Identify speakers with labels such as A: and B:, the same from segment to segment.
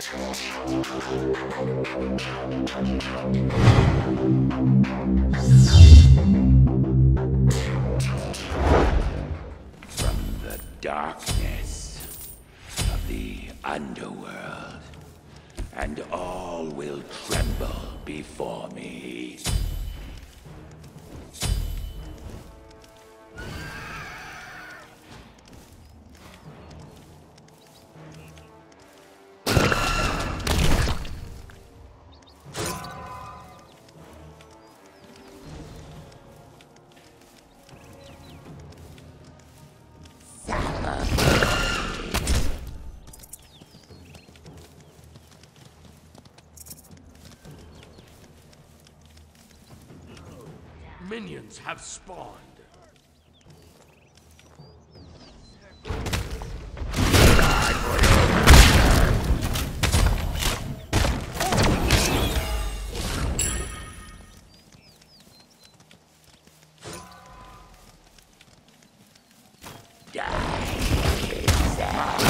A: From the darkness of the underworld, and all will tremble before me.
B: Minions have spawned. You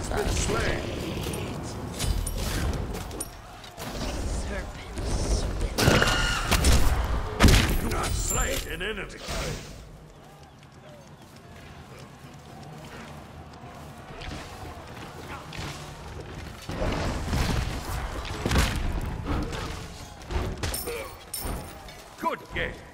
B: has been slain.
C: You
D: have
B: slain an enemy. Good game.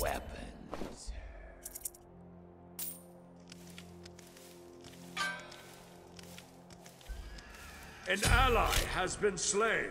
A: Weapons.
B: An ally has been slain.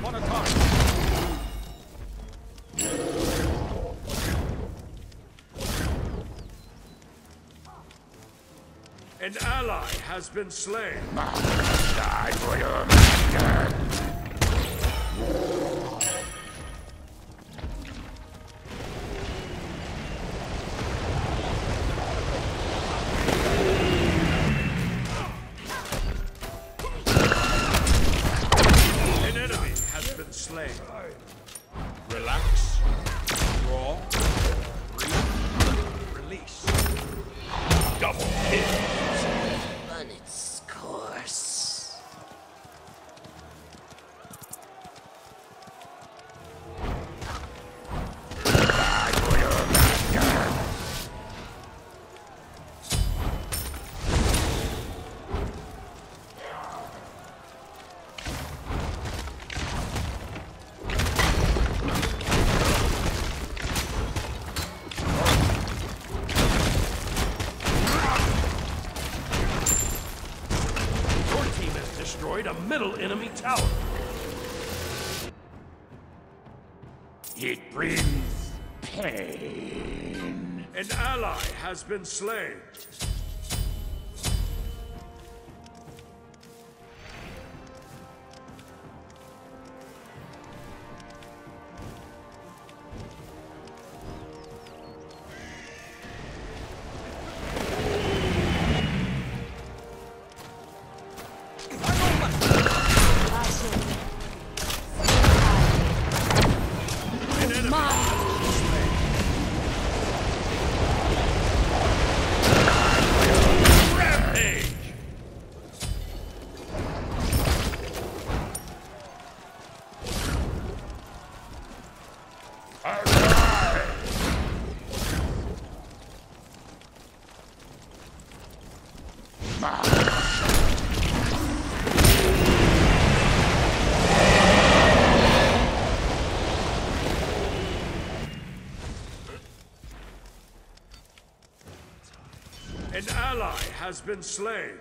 C: Upon a target.
B: An ally has been slain.
A: Die for your master!
B: Destroyed a middle enemy tower.
A: It brings pain.
B: An ally has been slain. Has been slain.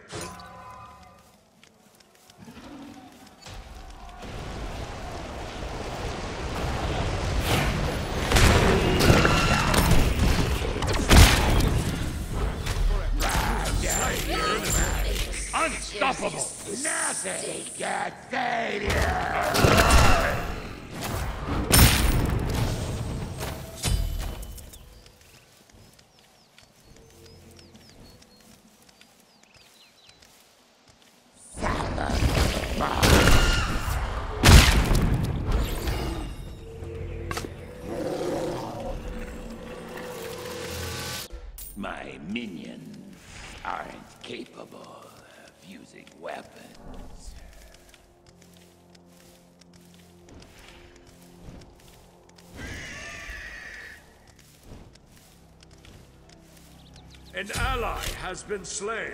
B: Unstoppable!
A: Nothing can save you! My minions aren't capable of using weapons.
B: An ally has been slain.